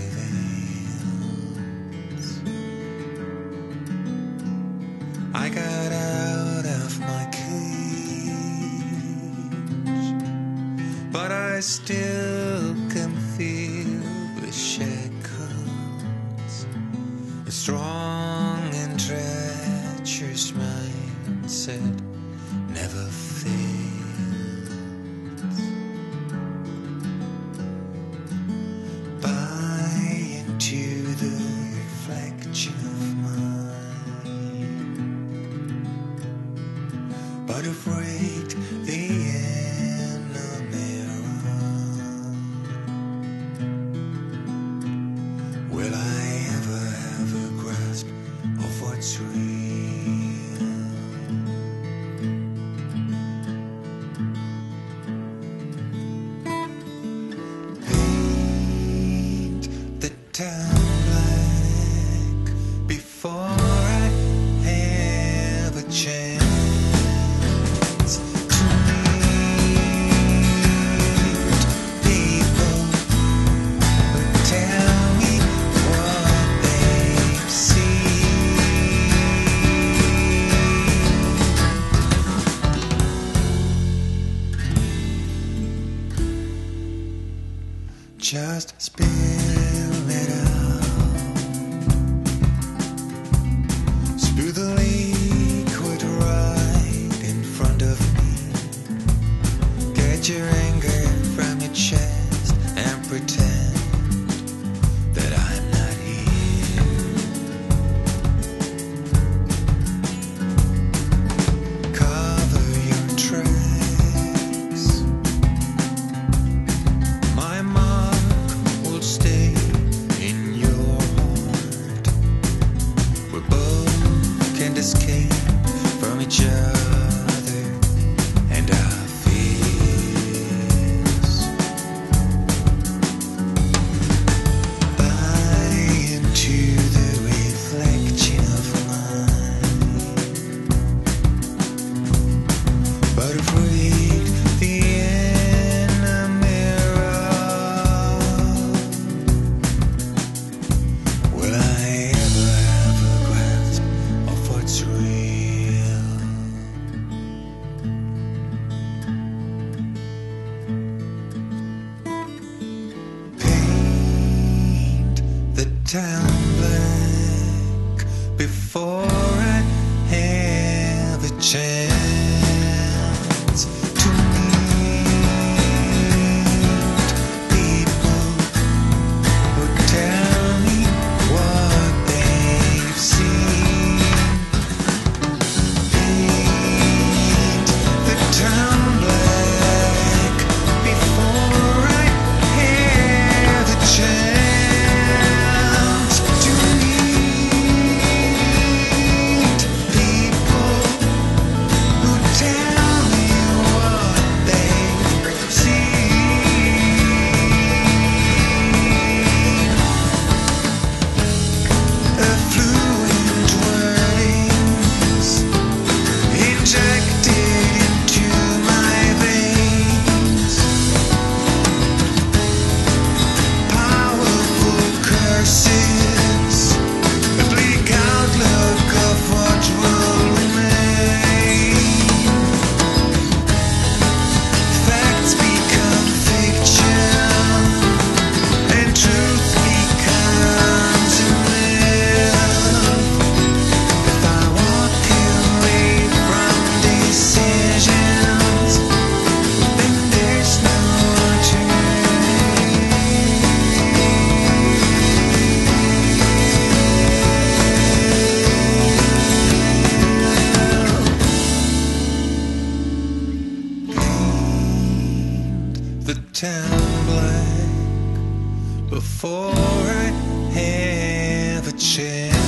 prevails. I got out of my cage, but I still can feel the shackles, A strong and treacherous mindset never fails. afraid. Just spill it out. town black before. Town black before I have a chance.